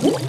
you